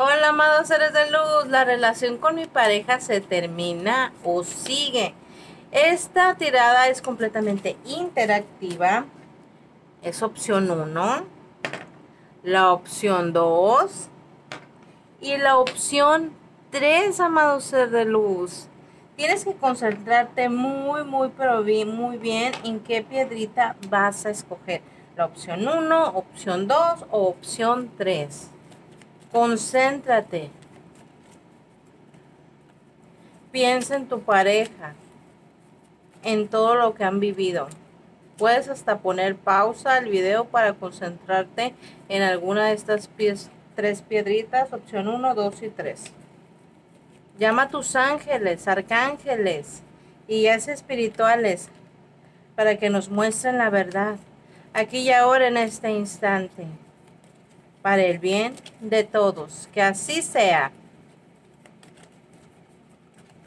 Hola, amados seres de luz. La relación con mi pareja se termina o sigue. Esta tirada es completamente interactiva. Es opción 1, la opción 2 y la opción 3, amados seres de luz. Tienes que concentrarte muy, muy, pero bien, muy bien en qué piedrita vas a escoger. La opción 1, opción 2 o opción 3. Concéntrate. Piensa en tu pareja, en todo lo que han vivido. Puedes hasta poner pausa al video para concentrarte en alguna de estas tres piedritas, opción 1, 2 y 3. Llama a tus ángeles, arcángeles y guías espirituales para que nos muestren la verdad, aquí y ahora en este instante para el bien de todos. Que así sea.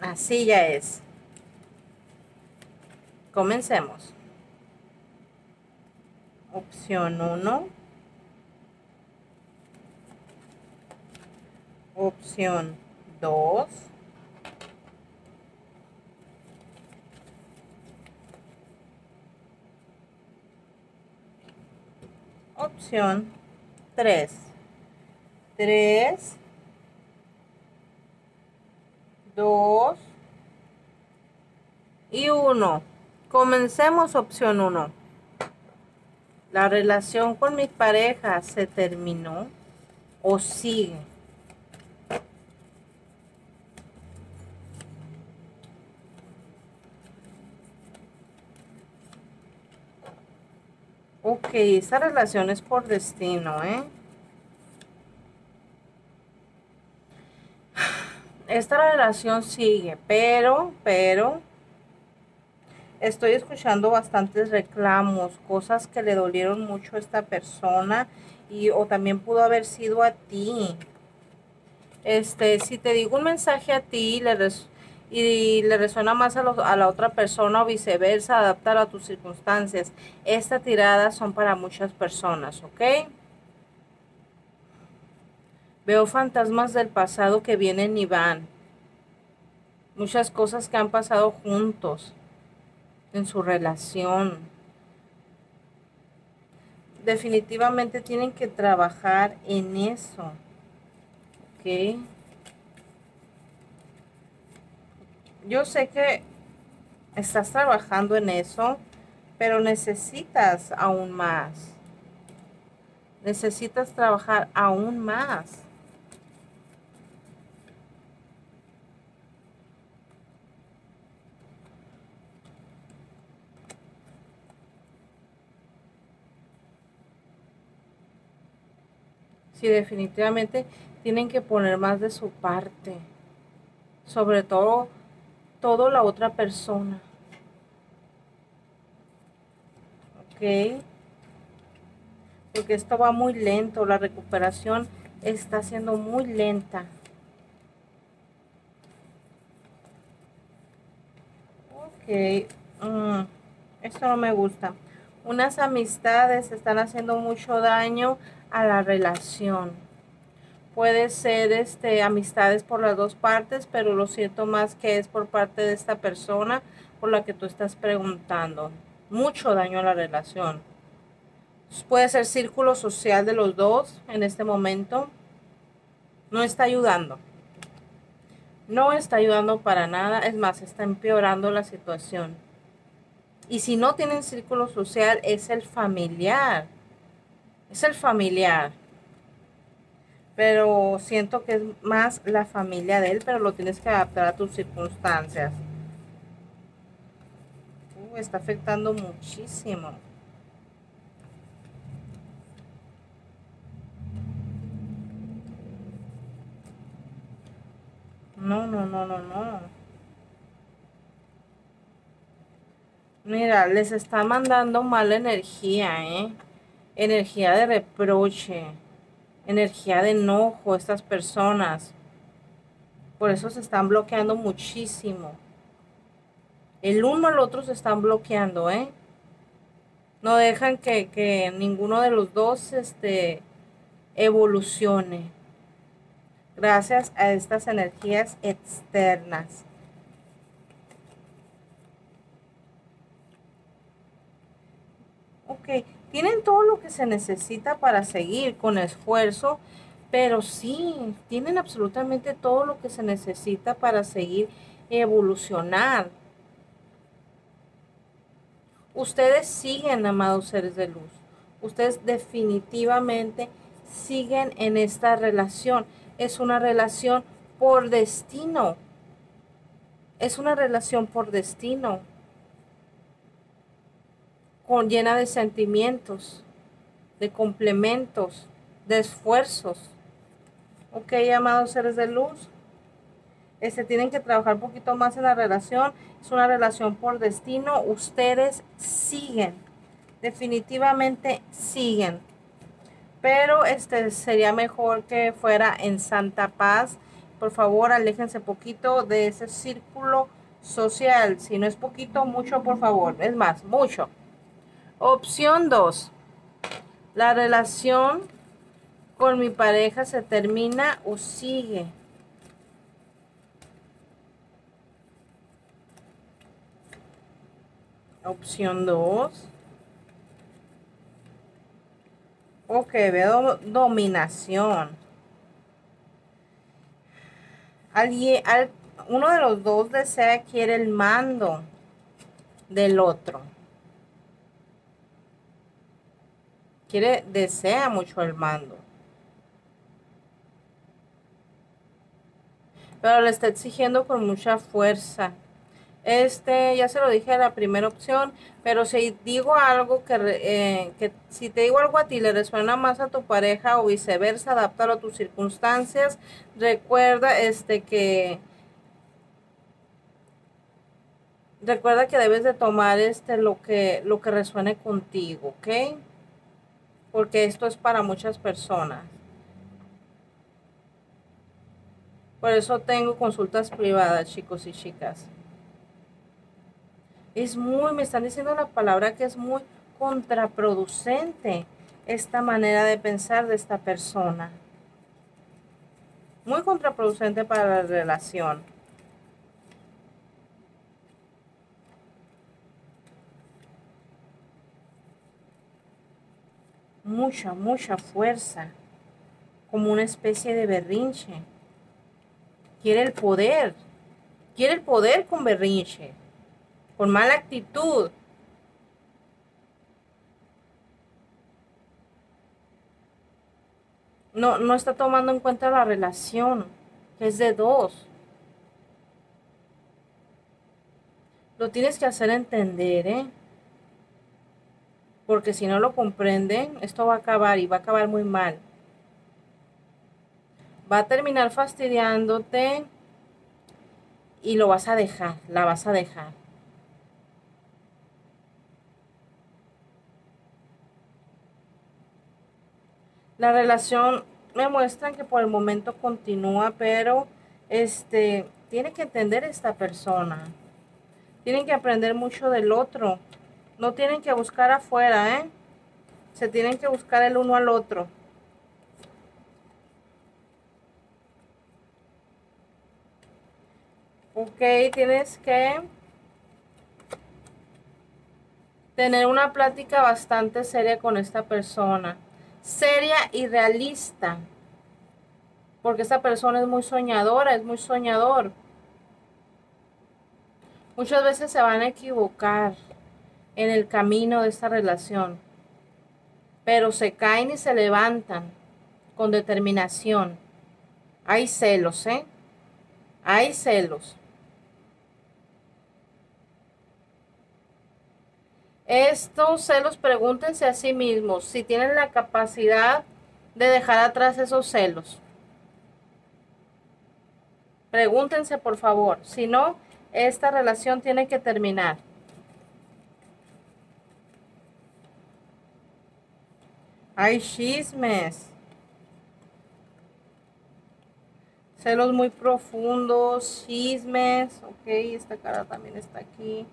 Así ya es. Comencemos. Opción 1. Opción 2. Opción 3. 3. 2. Y 1. Comencemos opción 1. La relación con mi pareja se terminó o sigue. Ok, esa relación es por destino, ¿eh? Esta relación sigue, pero, pero, estoy escuchando bastantes reclamos, cosas que le dolieron mucho a esta persona y o también pudo haber sido a ti. Este, si te digo un mensaje a ti, le y le resuena más a, a, la otra persona o viceversa, adaptar a tus circunstancias. Esta tirada son para muchas personas, ¿ok? Veo fantasmas del pasado que vienen y van. Muchas cosas que han pasado juntos en su relación. Definitivamente tienen que trabajar en eso. ¿Ok? Yo sé que estás trabajando en eso, pero necesitas aún más. Necesitas trabajar aún más. Sí, definitivamente tienen que poner más de su parte. Sobre todo todo la otra persona. Ok. Porque esto va muy lento, la recuperación está siendo muy lenta. Ok. Mm, esto no me gusta. Unas amistades están haciendo mucho daño a la relación puede ser este amistades por las dos partes, pero lo siento más que es por parte de esta persona por la que tú estás preguntando. Mucho daño a la relación. Puede ser círculo social de los dos en este momento. No está ayudando. No está ayudando para nada. Es más, está empeorando la situación. Y si no tienen círculo social, es el familiar. Es el familiar pero siento que es más la familia de él, pero lo tienes que adaptar a tus circunstancias. Uh, está afectando muchísimo. No, no, no, no, no. Mira, les está mandando mala energía, ¿eh? Energía de reproche energía de enojo estas personas. Por eso se están bloqueando muchísimo. El uno al otro se están bloqueando, ¿eh? No dejan que, que ninguno de los dos este, evolucione. gracias a estas energías externas. Ok, tienen todo lo que se necesita para seguir con esfuerzo, pero sí, tienen absolutamente todo lo que se necesita para seguir evolucionar. Ustedes siguen, amados seres de luz. Ustedes definitivamente siguen en esta relación. Es una relación por destino. Es una relación por destino. Llena de sentimientos, de complementos, de esfuerzos. Ok, amados seres de luz. Este, tienen que trabajar un poquito más en la relación. Es una relación por destino. Ustedes siguen. Definitivamente siguen pero este sería mejor que fuera en Santa Paz. Por favor, aléjense poquito de ese círculo social. Si no es poquito, mucho, por favor. Es más, mucho. Opción 2. La relación con mi pareja se termina o sigue. Opción 2. Ok, veo dominación. Alguien, uno de los dos desea, quiere el mando del otro. Quiere, desea mucho el mando. Pero le está exigiendo con mucha fuerza. Este, ya se lo dije la primera opción, pero si digo algo que, eh, que si te digo algo a ti le resuena más a tu pareja o viceversa, adaptarlo a tus circunstancias, recuerda este que recuerda que debes de tomar este lo que lo que resuene contigo, ¿ok? Porque esto es para muchas personas. Por eso tengo consultas privadas, chicos y chicas. Es muy, me están diciendo la palabra que es muy contraproducente esta manera de pensar de esta persona. Muy contraproducente para la relación. Mucha, mucha fuerza. Como una especie de berrinche. Quiere el poder. Quiere el poder con berrinche con mala actitud. No, no está tomando en cuenta la relación, que es de dos. Lo tienes que hacer entender, ¿eh? Porque si no lo comprenden, esto va a acabar y va a acabar muy mal. Va a terminar fastidiándote y lo vas a dejar, la vas a dejar. La relación me muestran que por el momento continúa, pero este tiene que entender esta persona. Tienen que aprender mucho del otro. No tienen que buscar afuera, ¿eh? Se tienen que buscar el uno al otro. Ok, tienes que tener una plática bastante seria con esta persona seria y realista. Porque esta persona es muy soñadora, es muy soñador. Muchas veces se van a equivocar en el camino de esta relación. Pero se caen y se levantan con determinación. Hay celos, ¿eh? Hay celos. Estos celos, pregúntense a sí mismos si tienen la capacidad de dejar atrás esos celos. Pregúntense por favor, si no, esta relación tiene que terminar. Hay chismes. Celos muy profundos, chismes. Ok, esta cara también está aquí.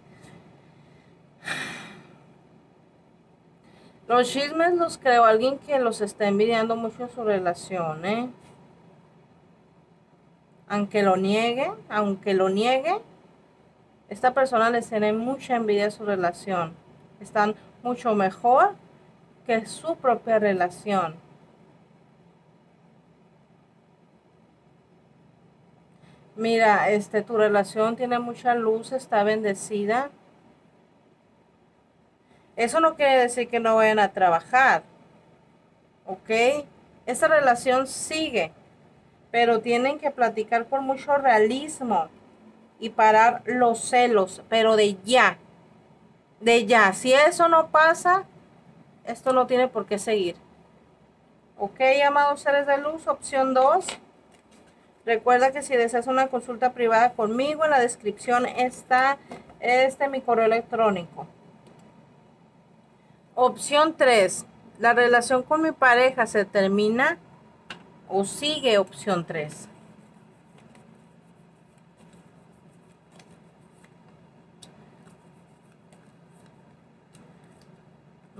Los chismes los creo alguien que los está envidiando mucho en su relación, ¿eh? Aunque lo niegue, aunque lo niegue, esta persona les tiene mucha envidia a su relación. Están mucho mejor que su propia relación. Mira, este, tu relación tiene mucha luz, está bendecida. Eso no quiere decir que no vayan a trabajar. ¿Ok? Esa relación sigue, pero tienen que platicar con mucho realismo y parar los celos, pero de ya. De ya. Si eso no pasa, esto no tiene por qué seguir. Ok, amados seres de luz, opción 2. Recuerda que si deseas una consulta privada conmigo, en la descripción está este mi correo electrónico. Opción 3. ¿La relación con mi pareja se termina o sigue opción 3?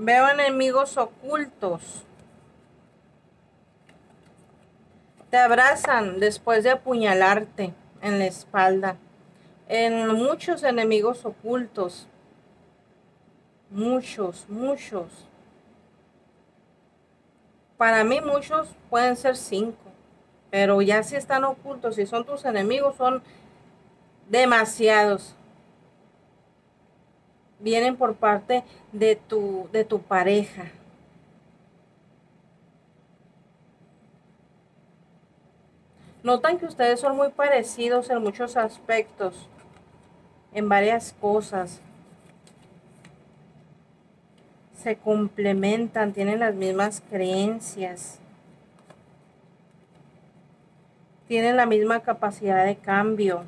Veo enemigos ocultos. Te abrazan después de apuñalarte en la espalda. En muchos enemigos ocultos. Muchos, muchos. Para mí muchos pueden ser cinco. Pero ya si están ocultos, si son tus enemigos, son demasiados. Vienen por parte de tu, de tu pareja. Notan que ustedes son muy parecidos en muchos aspectos, en varias cosas. Se complementan, tienen las mismas creencias. Tienen la misma capacidad de cambio.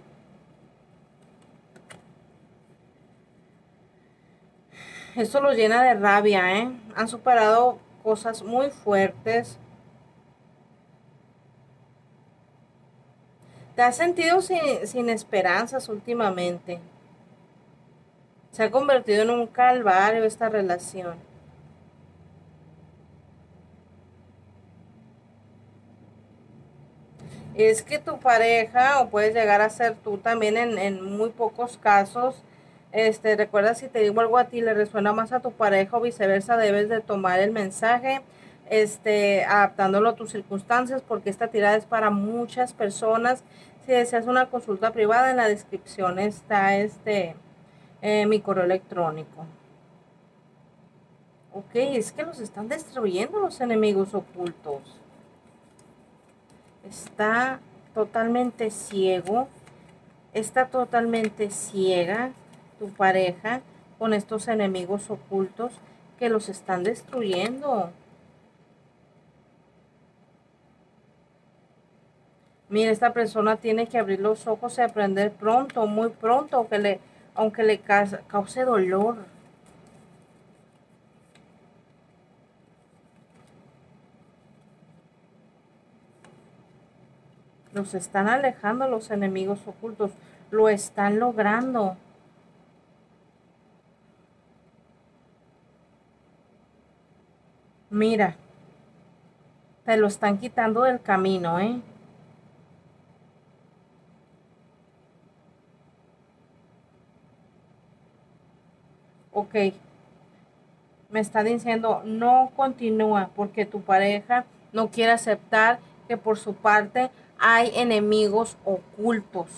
Esto los llena de rabia, ¿eh? Han superado cosas muy fuertes ¿Te has sentido sin, esperanzas últimamente? Se ha convertido en un calvario esta relación. Es que tu pareja, o puedes llegar a ser tú también en, en muy pocos casos, este, recuerda si te digo algo a ti le resuena más a tu pareja o viceversa, debes de tomar el mensaje, este, adaptándolo a tus circunstancias, porque esta tirada es para muchas personas si deseas una consulta privada, en la descripción está este eh, mi correo electrónico. Ok, es que los están destruyendo los enemigos ocultos. Está totalmente ciego. Está totalmente ciega tu pareja con estos enemigos ocultos que los están destruyendo. Mira, esta persona tiene que abrir los ojos y aprender pronto, muy pronto, aunque le, aunque le cause dolor. Los están alejando los enemigos ocultos. Lo están logrando. Mira, te lo están quitando del camino, ¿eh? ok, me está diciendo no continúa porque tu pareja no quiere aceptar que por su parte hay enemigos ocultos.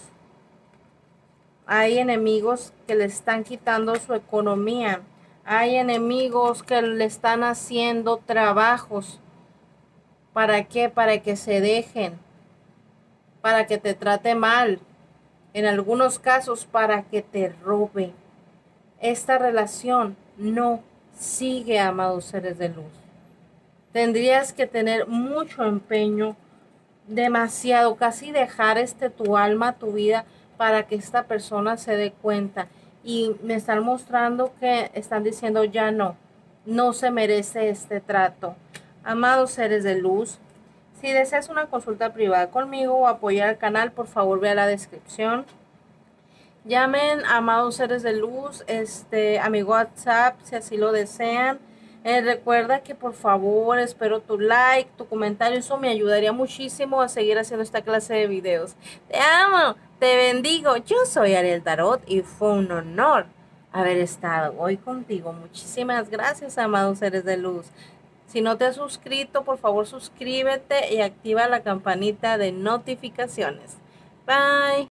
Hay enemigos que le están quitando su economía. Hay enemigos que le están haciendo trabajos. ¿Para qué? Para que se dejen. Para que te trate mal. En algunos casos para que te robe esta relación no sigue, amados seres de luz. Tendrías que tener mucho empeño, demasiado, casi dejar este tu alma, tu vida, para que esta persona se dé cuenta. Y me están mostrando que están diciendo ya no, no se merece este trato. Amados seres de luz, si deseas una consulta privada conmigo o apoyar al canal, por favor vea la descripción. Llamen, amados seres de luz, este, a mi WhatsApp si así lo desean. Eh, recuerda que por favor espero tu like, tu comentario, eso me ayudaría muchísimo a seguir haciendo esta clase de videos. Te amo, te bendigo. Yo soy Ariel Tarot y fue un honor haber estado hoy contigo. Muchísimas gracias, amados seres de luz. Si no te has suscrito, por favor suscríbete y activa la campanita de notificaciones. Bye.